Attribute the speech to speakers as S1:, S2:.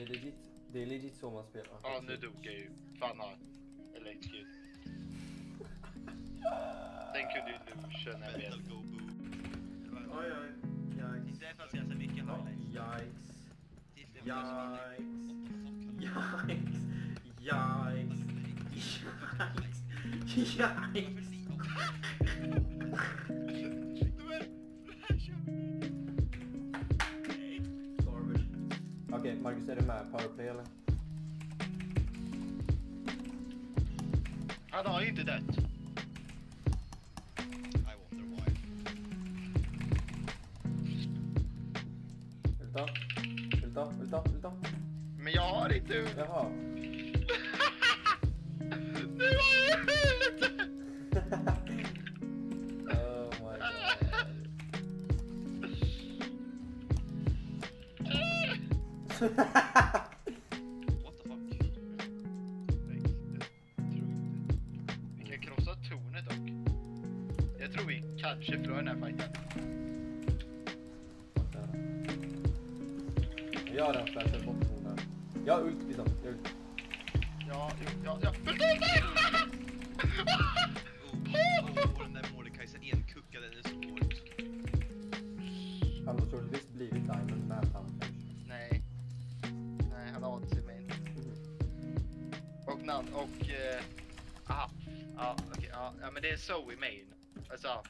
S1: Det är legit, det är legit så man spelar.
S2: Ja, nu dog jag ju. Fan har elektriker. Den kunde ju Lucian, jag vet.
S3: Metal go boo.
S1: Oj, oj. Yikes.
S4: Inte därför att jag så mycket
S1: Ja,
S4: highlights.
S1: Yikes.
S4: Tills det var så inne.
S1: Yikes. Yikes. Yikes. Yikes. Garbage. Okej, Marcus, är du med? Powerplay eller?
S2: Han har ju inte dött.
S3: I wonder why.
S1: Ta? Vill du ta?
S2: Men jag har inte.
S1: Jaha.
S3: What the fuck?
S2: Vi kan krossa tornet dock. Jag tror vi kanske förlorar den här fighten.
S1: Jag har redan flash bort tornen. Jag har ult liksom. Jag har ult.
S2: Ja, ja, ja. Förstår
S3: Oh, den där Mordekaiser enkuckade den är så hårt.
S1: Han har troligtvis blivit diamond med Pumpers.
S2: Innan och... Uh, aha. Ja, okej. ja, ja, men det är Zoe main. Alltså,